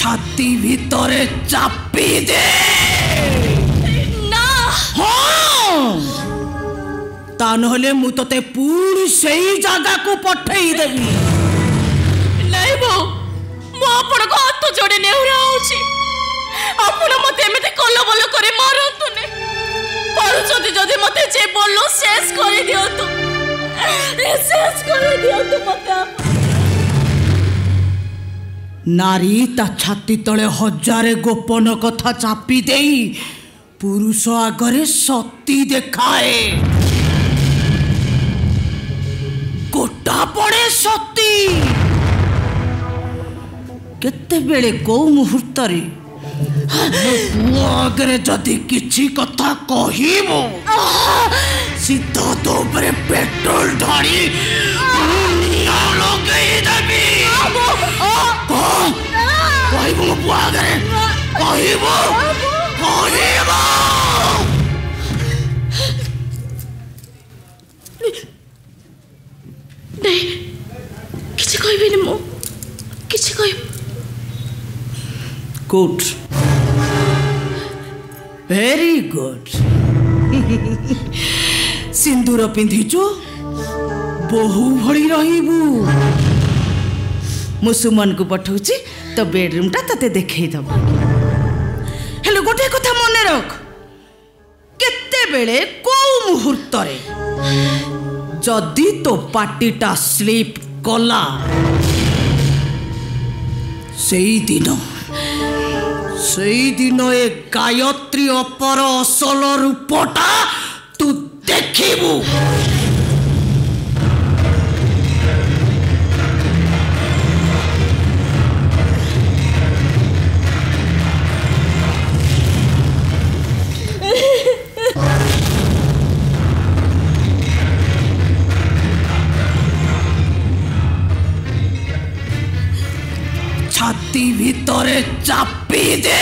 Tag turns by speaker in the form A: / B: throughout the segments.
A: ছাতি ভিতরে চাপি দে
B: হ্যাঁ।
A: তা নহলে মু তোতে পুরি সেই জায়গাকু পঠাই দেবি নাই
B: বউ মু আপনাকে হাত জোড়ে নেউরা হচ্ছে আপন মতে এমিতি কলবল করে মারন্তুনি পারুছন্তি যদি মতে যে বললো শেষ করে দিও তো শেষ করে দিও তো মতে
A: ନାରୀ ତା ଛାତି ତଳେ ହଜାରେ ଗୋପନ କଥା ଚାପି ଦେଇ ପୁରୁଷ ଆଗରେ ସତୀ ଦେଖାଏ ଗୋଟା ପଡ଼େ ସତୀ କେତେବେଳେ କୋଉ ମୁହୂର୍ତ୍ତରେ ପୁଅ ଆଗରେ ଯଦି କିଛି କଥା କହିବୁ ସିଧା ତୋ ଉପରେ ପେଟ୍ରୋଲ ଢାଳି ଲଗେଇଦେବି କହିବ କହିବ
B: ନାଇଁ କିଛି କହିବିନି ମୁଁ କିଛି କହିବ
A: ଗୁଡ୍ ଭେରି ଗୁଡ୍ ସିନ୍ଦୁର ପିନ୍ଧିଛୁ ବୋହୁ ଭଳି ରହିବୁ ମୁଁ ସୁମନକୁ ପଠଉଛି ତୋ ବେଡ଼ରୁମ୍ଟା ତୋତେ ଦେଖେଇଦେବ ନାୟକ କେତେବେଳେ କୋଉ ମୁହୂର୍ତ୍ତରେ ଯଦି ତୋ ପାଟିଟା ସ୍ଲିପ୍ କଲା ସେଇଦିନ ସେଇଦିନ ଏ ଗାୟତ୍ରୀ ଅପର ଅସଲ ରୂପଟା ତୁ ଦେଖିବୁ ছাতি ভিতরে চাপি
B: দে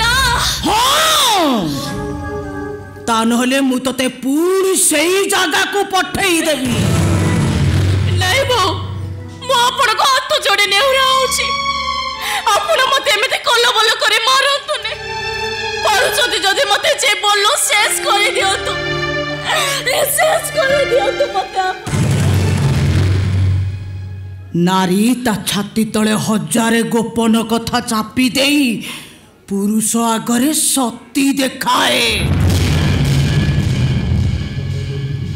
A: না তা নহলে মু তোতে পুড়ি সেই জায়গাকু পঠাই দেবি
B: ନାଇଁ ବୋଉ ମୁଁ ଆପଣଙ୍କ ହାତ ଯୋଡ଼େ ନେହୁରା ହେଉଛି ଆପଣ ମୋତେ ଏମିତି କଲବଲ କରି ମାରନ୍ତୁନି ପାରୁଛନ୍ତି ଯଦି ମୋତେ ଯେ ବୋଲ ଶେଷ କରିଦିଅନ୍ତୁ ଶେଷ କରିଦିଅନ୍ତୁ ମୋତେ ଆପଣ
A: ନାରୀ ତା ଛାତି ତଳେ ହଜାରେ ଗୋପନ କଥା ଚାପି ଦେଇ ପୁରୁଷ ଆଗରେ ସତୀ ଦେଖାଏ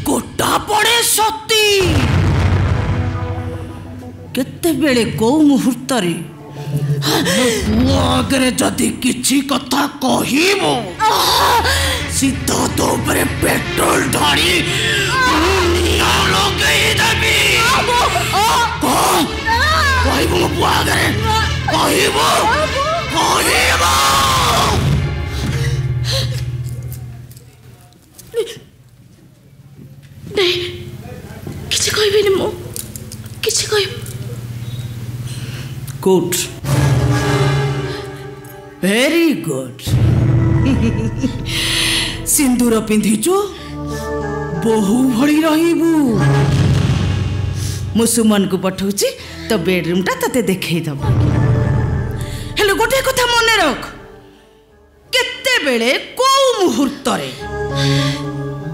A: ଗୋଟା ପଡ଼େ ସତୀ କେତେବେଳେ କୋଉ ମୁହୂର୍ତ୍ତରେ ପୁଅ ଆଗରେ ଯଦି କିଛି କଥା କହିବୁ ସିଧା ତୋ ଉପରେ ପେଟ୍ରୋଲ ଢାଳି ଲଗେଇ ଦେବି あげおひぼおひ
B: ぼねえ किसी कोई भी
A: नहीं मो किसी कोई गुड वेरी गुड सिंदूर पिंधिचु बहु भड़ी रहिबु मुसुमन को पठौची তো বেডরুমটা তাতে দেখেই দেব হলে গোটে কথা মনে রাখ কেতেবেলে কেউ মুহূর্তরে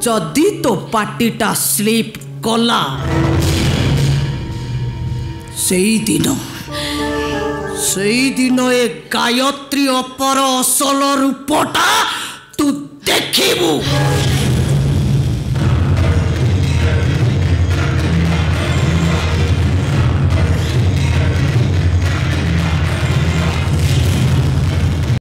A: যদি তো পার্টিটা স্লিপ কলা সেই দিন সেই দিন এ গায়ত্রী অপর অসল রূপটা তু দেখিবু